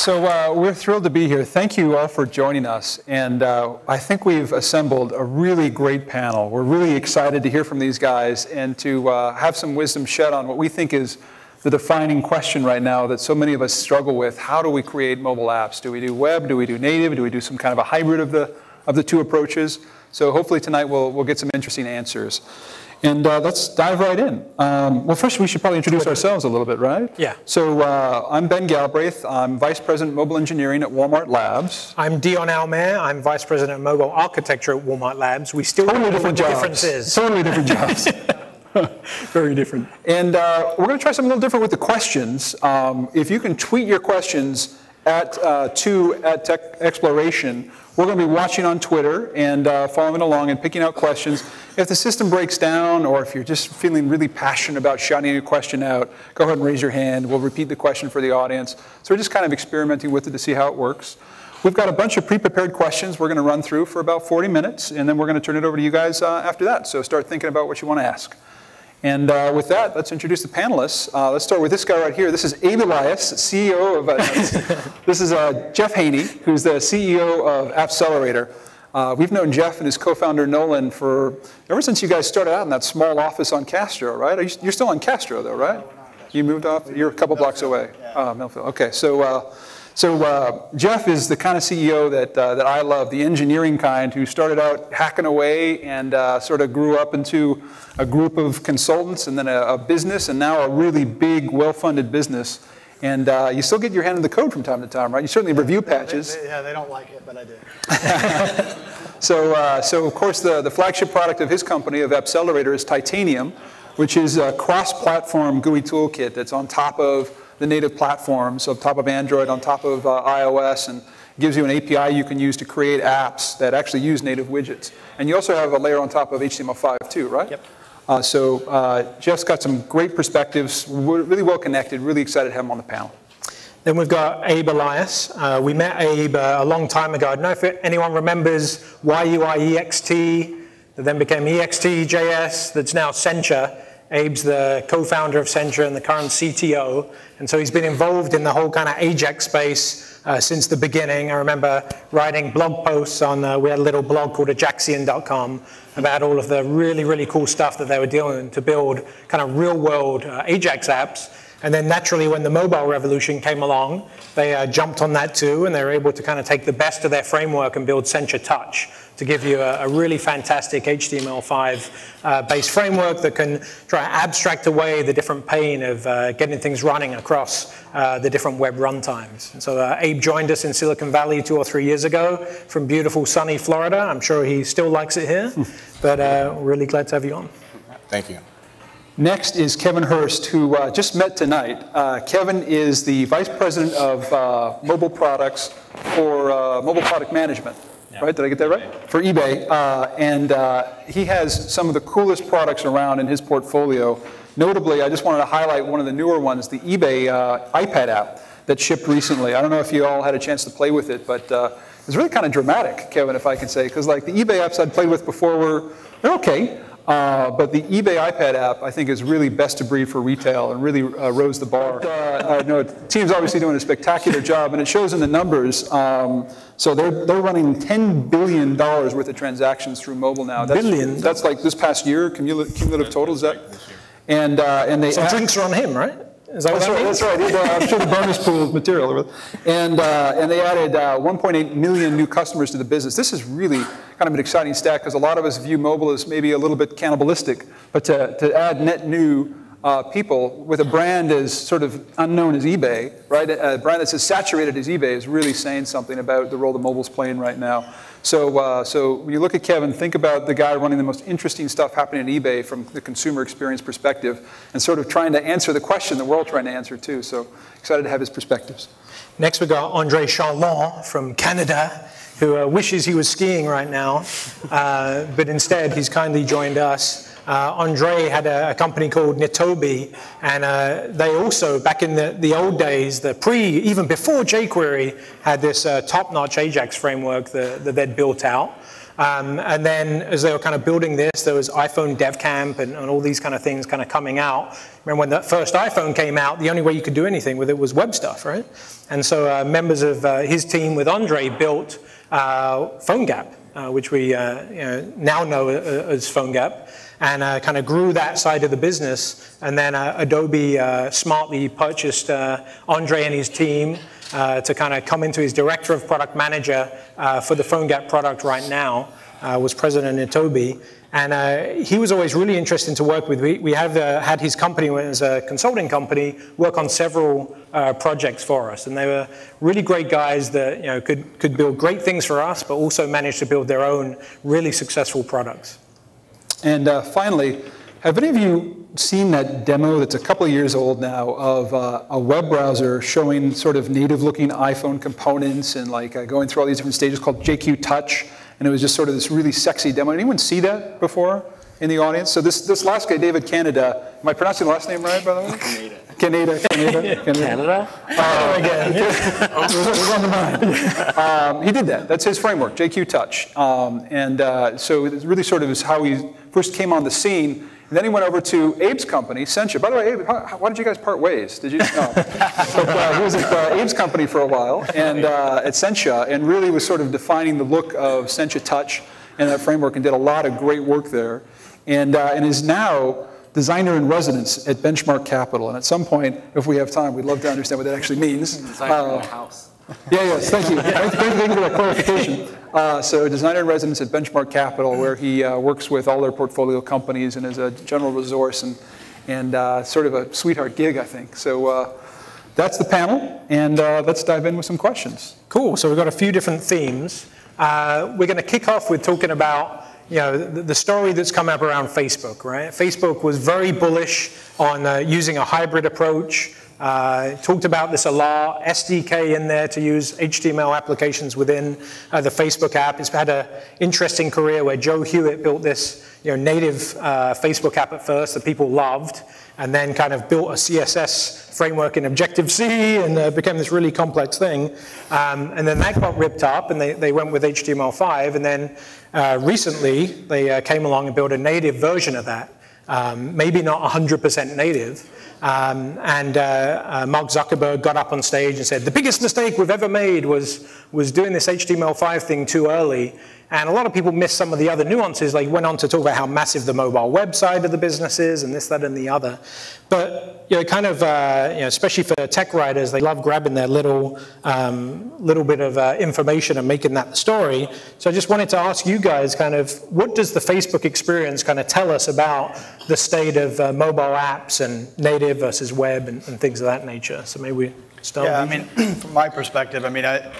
So uh, we're thrilled to be here. Thank you all for joining us. And uh, I think we've assembled a really great panel. We're really excited to hear from these guys and to uh, have some wisdom shed on what we think is the defining question right now that so many of us struggle with. How do we create mobile apps? Do we do web? Do we do native? Do we do some kind of a hybrid of the, of the two approaches? So hopefully tonight we'll, we'll get some interesting answers. And uh, let's dive right in. Um, well, first we should probably introduce ourselves a little bit, right? Yeah. So uh, I'm Ben Galbraith. I'm Vice President Mobile Engineering at Walmart Labs. I'm Dion Almaer. I'm Vice President of Mobile Architecture at Walmart Labs. We still totally different jobs. the difference is. Totally different jobs. Very different. And uh, we're going to try something a little different with the questions. Um, if you can tweet your questions at uh, to at Tech Exploration, we're going to be watching on Twitter and uh, following along and picking out questions. If the system breaks down, or if you're just feeling really passionate about shouting your question out, go ahead and raise your hand. We'll repeat the question for the audience. So we're just kind of experimenting with it to see how it works. We've got a bunch of pre-prepared questions we're going to run through for about 40 minutes, and then we're going to turn it over to you guys uh, after that. So start thinking about what you want to ask. And uh, with that, let's introduce the panelists. Uh, let's start with this guy right here. This is Abe Elias, CEO of, uh, this is uh, Jeff Haynie, who's the CEO of Appcelerator. Uh, we've known Jeff and his co-founder Nolan for, ever since you guys started out in that small office on Castro, right? Are you, you're still on Castro though, right? You moved off, you're a couple blocks away. Uh, Millfield, okay. So, uh, so uh, Jeff is the kind of CEO that, uh, that I love, the engineering kind, who started out hacking away and uh, sort of grew up into a group of consultants and then a, a business and now a really big, well-funded business. And uh, you still get your hand in the code from time to time, right? You certainly review patches. They- they- yeah, they don't like it, but I do. So, uh, so of course, the, the flagship product of his company, of Appcelerator, is Titanium, which is a cross-platform GUI toolkit that's on top of the native platforms, on top of Android, on top of uh, iOS, and gives you an API you can use to create apps that actually use native widgets. And you also have a layer on top of HTML5 too, right? Yep. Uh, so uh, Jeff's got some great perspectives, we're really well connected, really excited to have him on the panel. Then we've got Abe Elias. Uh, we met Abe uh, a long time ago. I don't know if anyone remembers YUI EXT, that then became EXT.js, that's now Sencha. Abe's the co-founder of Sencha and the current CTO. And so he's been involved in the whole kind of Ajax space uh, since the beginning. I remember writing blog posts on, uh, we had a little blog called Ajaxian.com about all of the really, really cool stuff that they were doing to build kind of real world uh, Ajax apps. And then naturally, when the mobile revolution came along, they uh, jumped on that too, and they were able to kind of take the best of their framework and build Sencha Touch to give you a, a really fantastic HTML5 uh, based framework that can try to abstract away the different pain of uh, getting things running across uh, the different web runtimes. And so uh, Abe joined us in Silicon Valley two or three years ago from beautiful sunny Florida. I'm sure he still likes it here, but uh, really glad to have you on. Thank you. Next is Kevin Hurst, who uh, just met tonight. Uh, Kevin is the Vice President of uh, Mobile Products for uh, Mobile Product Management. Right? Did I get that right? For eBay. Uh, and uh, he has some of the coolest products around in his portfolio. Notably, I just wanted to highlight one of the newer ones, the eBay iPad app that shipped recently. I don't know if you all had a chance to play with it, but it's really kind of dramatic, Kevin, if I can say, because like the eBay apps I'd played with before were, they're okay. Uh, but the eBay iPad app, I think, is really best of breed for retail and really uh, rose the bar. Uh, I know the team's obviously doing a spectacular job, and it shows in the numbers. Um, so they're, they're running $10 billion worth of transactions through mobile now. That's, Billion? That's like this past year, cumulative, cumulative total, is that? And, uh, and they So add- drinks are on him, right? Is that what that's that right. means? That's right. Uh, I'm sure the bonus pool of material. And, uh, and they added uh, 1.8 million new customers to the business. This is really kind of an exciting stat because a lot of us view mobile as maybe a little bit cannibalistic. But to, to add net new uh, people with a brand as sort of unknown as eBay, right? A brand that's as saturated as eBay is really saying something about the role that mobile's playing right now. So, uh, so when you look at Kevin, think about the guy running the most interesting stuff happening at eBay from the consumer experience perspective, and sort of trying to answer the question that we're all trying to answer too. So excited to have his perspectives. Next, we got Andre Charland from Canada, who uh, wishes he was skiing right now, uh, but instead he's kindly joined us. Uh, Andre had a, a company called Nitobi, and uh, they also, back in the, the old days, the pre, even before jQuery, had this uh, top-notch Ajax framework that, that they'd built out. Um, and then as they were kind of building this, there was iPhone Dev Camp and, and all these kind of things kind of coming out. Remember when that first iPhone came out, the only way you could do anything with it was web stuff, right? And so uh, members of uh, his team with Andre built uh, PhoneGap, which we you know, now know as PhoneGap and uh, kind of grew that side of the business. And then uh, Adobe uh, smartly purchased Andre and his team uh, to kind of come into his director of product manager uh, for the PhoneGap product right now, uh, was President Nitobi. And uh, he was always really interesting to work with. We, we have uh, had his company as a consulting company work on several uh, projects for us. And they were really great guys that you know, could, could build great things for us, but also managed to build their own really successful products. And finally, have any of you seen that demo that's a couple years old now of uh, a web browser showing sort of native looking iPhone components and like uh, going through all these different stages called jQTouch? And it was just sort of this really sexy demo. Anyone see that before in the audience? So this, this last guy, David Canada, am I pronouncing the last name right, by the way? Canada. Canada, Canada. Canada? Canada? Uh, again. it was on the mind. Um, he did that. That's his framework, jQTouch. Um, and uh, so it really sort of is how he first came on the scene and then he went over to Abe's company, Sencha. By the way, Abe, how, why did you guys part ways? Did you? No. but, uh, he was at uh, Abe's company for a while, and uh, at Sencha, and really was sort of defining the look of Sencha Touch and that framework, and did a lot of great work there, and uh, and is now designer in residence at Benchmark Capital. And at some point, if we have time, we'd love to understand what that actually means. Designer uh, house. Yeah, yes, thank you. Thank you for that clarification. Uh, so designer in residence at Benchmark Capital, where he uh, works with all their portfolio companies and is a general resource and, and uh, sort of a sweetheart gig, I think. So uh, that's the panel, and uh, let's dive in with some questions. Cool, so we've got a few different themes. Uh, we're gonna kick off with talking about you know, the, the, story that's come up around Facebook, right? Facebook was very bullish on uh, using a hybrid approach, uh, talked about this a lot, SDK in there to use HTML applications within uh, the Facebook app. It's had an interesting career where Joe Hewitt built this you know, native uh, Facebook app at first that people loved, and then kind of built a CSS framework in Objective-C and uh, became this really complex thing. Um, and then that got ripped up, and they, they went with HTML5, and then uh, recently they uh, came along and built a native version of that. Um, maybe not 100% native, um, and uh, uh, Mark Zuckerberg got up on stage and said, the biggest mistake we've ever made was, was doing this HTML5 thing too early and a lot of people missed some of the other nuances, like went on to talk about how massive the mobile website of the business is and this, that, and the other. But you know, kind of, uh, you know, especially for tech writers, they love grabbing their little, um, little bit of uh, information and making that the story. So I just wanted to ask you guys kind of, what does the Facebook experience kind of tell us about the state of uh, mobile apps and native versus web and, and, things of that nature? So maybe we start Yeah, I mean, from my perspective, I mean, I,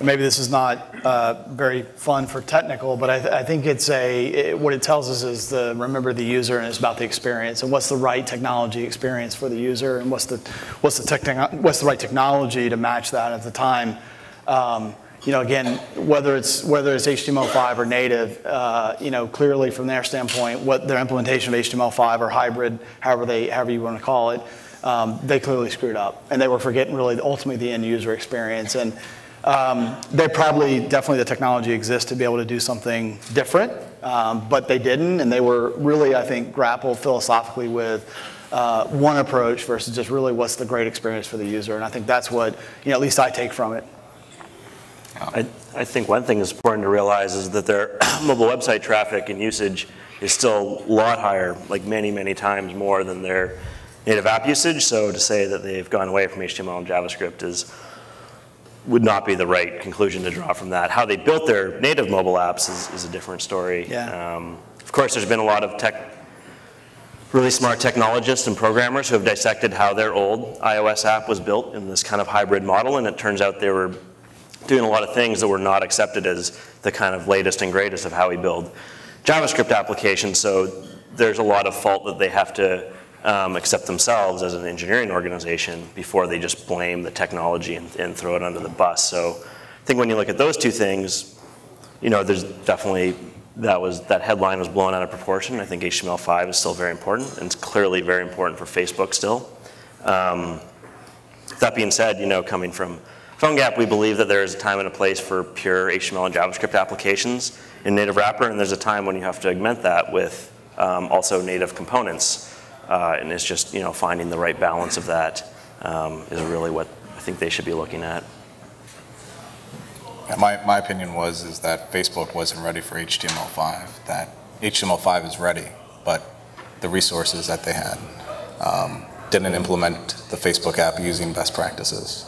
maybe this is not uh, very fun for technical, but I, th- I think it's a it, what it tells us is the remember the user and it's about the experience and what's the right technology experience for the user and what's the what's the techni- what's the right technology to match that at the time. Um, you know, again, whether it's whether it's HTML5 or native, uh, you know, clearly from their standpoint, what their implementation of HTML5 or hybrid, however they however you want to call it, um, they clearly screwed up, and they were forgetting really ultimately the end user experience and um, they probably, definitely the technology exists to be able to do something different, um, but they didn't, and they were really, I think, grappled philosophically with uh, one approach versus just really what's the great experience for the user. And I think that's what, you know, at least I take from it. I, I think one thing that's important to realize is that their mobile website traffic and usage is still a lot higher, like many, many times more than their native app usage. So to say that they've gone away from HTML and JavaScript is would not be the right conclusion to draw from that. How they built their native mobile apps is, is a different story. Yeah. Um, of course, there's been a lot of tech, really smart technologists and programmers who have dissected how their old iOS app was built in this kind of hybrid model, and it turns out they were doing a lot of things that were not accepted as the kind of latest and greatest of how we build JavaScript applications. So there's a lot of fault that they have to um, accept themselves as an engineering organization before they just blame the technology and, and, throw it under the bus. So I think when you look at those two things, you know, there's definitely that was that headline was blown out of proportion. I think HTML5 is still very important, and it's clearly very important for Facebook still. Um, that being said, you know, coming from PhoneGap, we believe that there is a time and a place for pure HTML and JavaScript applications, in native wrapper, and there's a time when you have to augment that with um, also native components. Uh, and it's just, you know, finding the right balance of that um, is really what I think they should be looking at. Yeah, My, my opinion was, is that Facebook wasn't ready for HTML5, that HTML5 is ready, but the resources that they had um, didn't implement the Facebook app using best practices.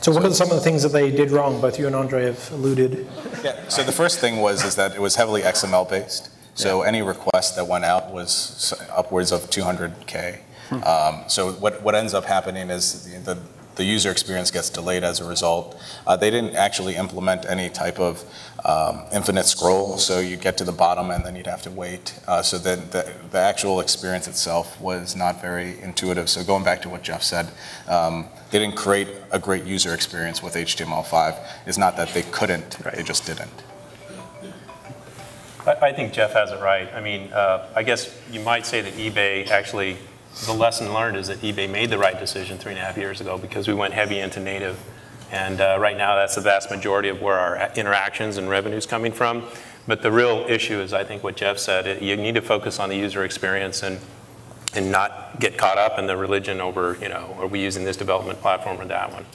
So what are some of the things that they did wrong? Both you and Andre have alluded. Yeah, so the first thing was, is that it was heavily XML-based, so any request that went out was upwards of 200K. Um, So what, what ends up happening is the, the user experience gets delayed as a result. Uh, They didn't actually implement any type of um, infinite scroll, so you get to the bottom and then you'd have to wait. Uh, So then the, the actual experience itself was not very intuitive. So going back to what Jeff said, um, they didn't create a great user experience with HTML5. It's not that they couldn't, they just didn't. I, I think Jeff has it right. I mean, uh, I guess you might say that eBay actually, the lesson learned is that eBay made the right decision three and a half years ago because we went heavy into native. And uh, right now, that's the vast majority of where our interactions and revenue's coming from. But the real issue is, I think, what Jeff said. It- You need to focus on the user experience and and not get caught up in the religion over, you know, are we using this development platform or that one?